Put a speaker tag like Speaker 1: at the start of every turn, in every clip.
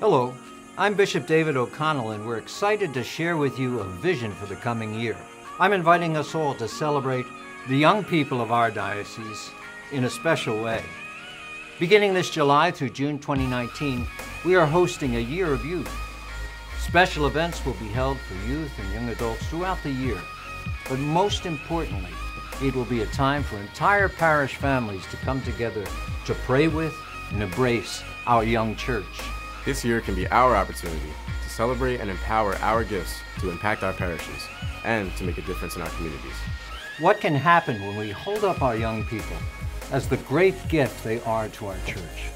Speaker 1: Hello, I'm Bishop David O'Connell, and we're excited to share with you a vision for the coming year. I'm inviting us all to celebrate the young people of our diocese in a special way. Beginning this July through June 2019, we are hosting a Year of Youth. Special events will be held for youth and young adults throughout the year, but most importantly, it will be a time for entire parish families to come together to pray with and embrace our young church.
Speaker 2: This year can be our opportunity to celebrate and empower our gifts to impact our parishes and to make a difference in our communities.
Speaker 1: What can happen when we hold up our young people as the great gift they are to our church?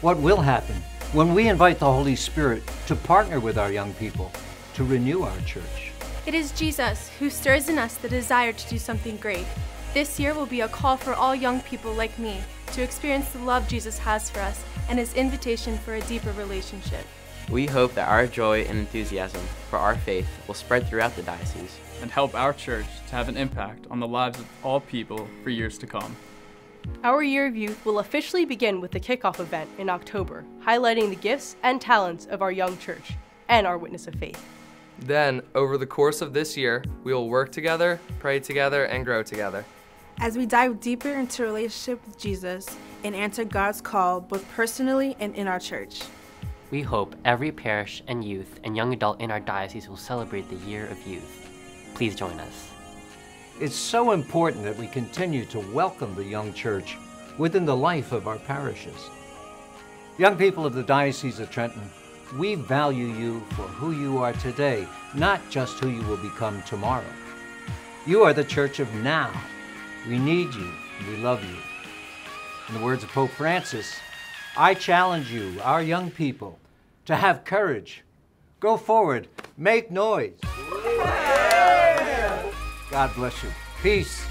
Speaker 1: What will happen when we invite the Holy Spirit to partner with our young people to renew our church?
Speaker 3: It is Jesus who stirs in us the desire to do something great. This year will be a call for all young people like me to experience the love Jesus has for us and his invitation for a deeper relationship.
Speaker 4: We hope that our joy and enthusiasm for our faith will spread throughout the diocese
Speaker 5: and help our church to have an impact on the lives of all people for years to come.
Speaker 6: Our Year of Youth will officially begin with the kickoff event in October, highlighting the gifts and talents of our young church and our witness of faith.
Speaker 7: Then, over the course of this year, we will work together, pray together, and grow together.
Speaker 8: As we dive deeper into relationship with Jesus and answer God's call both personally and in our church.
Speaker 9: We hope every parish and youth and young adult in our diocese will celebrate the Year of Youth. Please join us.
Speaker 1: It's so important that we continue to welcome the young church within the life of our parishes. Young people of the Diocese of Trenton, we value you for who you are today, not just who you will become tomorrow. You are the church of now. We need you, and we love you. In the words of Pope Francis, I challenge you, our young people, to have courage. Go forward, make noise. God bless you. Peace.